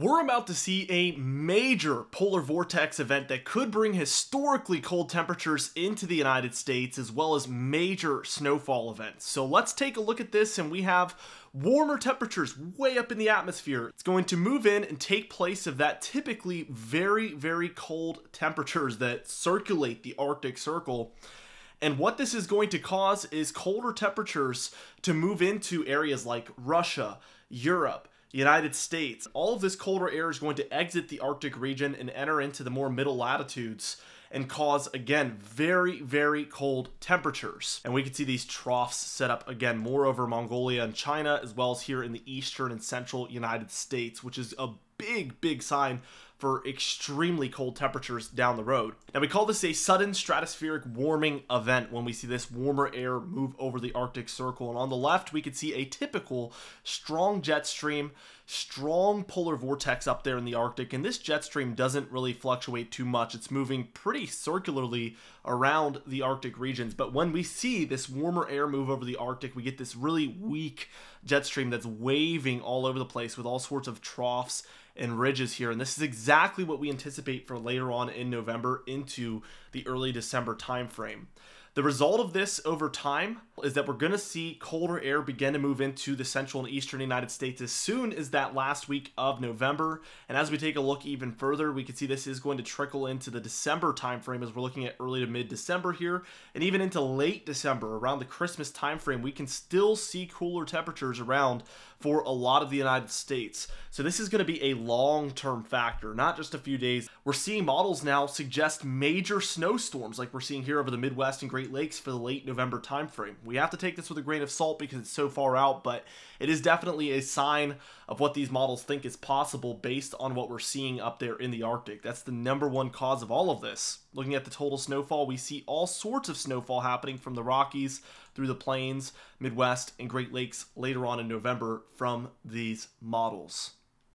We're about to see a major polar vortex event that could bring historically cold temperatures into the United States as well as major snowfall events. So let's take a look at this and we have warmer temperatures way up in the atmosphere. It's going to move in and take place of that typically very, very cold temperatures that circulate the Arctic Circle. And what this is going to cause is colder temperatures to move into areas like Russia, Europe, United States. All of this colder air is going to exit the Arctic region and enter into the more middle latitudes and cause again very very cold temperatures and we can see these troughs set up again more over Mongolia and China as well as here in the eastern and central United States which is a big big sign for extremely cold temperatures down the road. Now, we call this a sudden stratospheric warming event when we see this warmer air move over the Arctic Circle. And on the left, we could see a typical strong jet stream, strong polar vortex up there in the Arctic. And this jet stream doesn't really fluctuate too much. It's moving pretty circularly around the Arctic regions. But when we see this warmer air move over the Arctic, we get this really weak jet stream that's waving all over the place with all sorts of troughs and ridges here. And this is exactly what we anticipate for later on in November into the early December timeframe. The result of this over time is that we're going to see colder air begin to move into the central and eastern United States as soon as that last week of November. And as we take a look even further, we can see this is going to trickle into the December timeframe as we're looking at early to mid December here, and even into late December around the Christmas timeframe, we can still see cooler temperatures around for a lot of the United States. So this is going to be a long-term factor, not just a few days. We're seeing models now suggest major snowstorms like we're seeing here over the Midwest and Great Great Lakes for the late November timeframe. We have to take this with a grain of salt because it's so far out, but it is definitely a sign of what these models think is possible based on what we're seeing up there in the Arctic. That's the number one cause of all of this. Looking at the total snowfall, we see all sorts of snowfall happening from the Rockies through the plains, Midwest, and Great Lakes later on in November from these models.